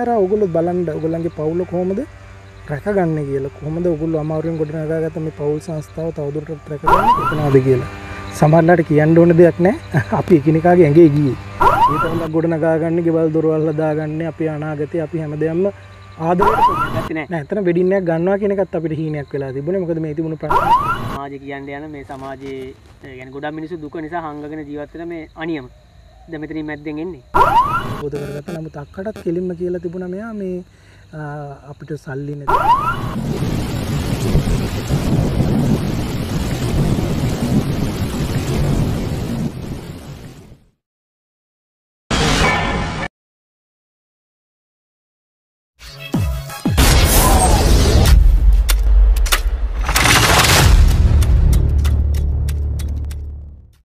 හර ඔගුලු බලන්ඩ ඔගුලන්ගේ පවුල කොහොමද රැකගන්න කියලා. කොහොමද ඔගුල් අමාරුවෙන් ගොඩනගාගත මේ පවුල් සංස්ථාව තවදුරට එතනවාද කියලා. සමල්ලට කියන්න ඕන දෙයක් නෑ අපි එකනිකාගේ ඇගේ ගිය. ඒතල ගොඩනගාගන්න ගෙවල් දොරවල් දාගන්න අපි අනාගතය අපි හැම දෙයම්ම ආදරට නැතිනෑ නැතන වෙඩින්නයක් ගන්නවා කෙනෙකත් අපිට හීනයක් වෙලා තිබුණ. මොකද මේ තිබුණු ප්‍ර සමාජ කියන්න යන මේ සමාජයේ ගැන ගොඩක් මිනිසු දුක නිසා හංගගෙන ජීවත්තන මේ අනියම දමතරින් මැද්දෙන් එන්නේ. බෝධ කරගත නමුත් අක්කටත් කෙලින්ම කියලා තිබුණ මෙයා මේ ආ, අපිට සල්ලි නැති.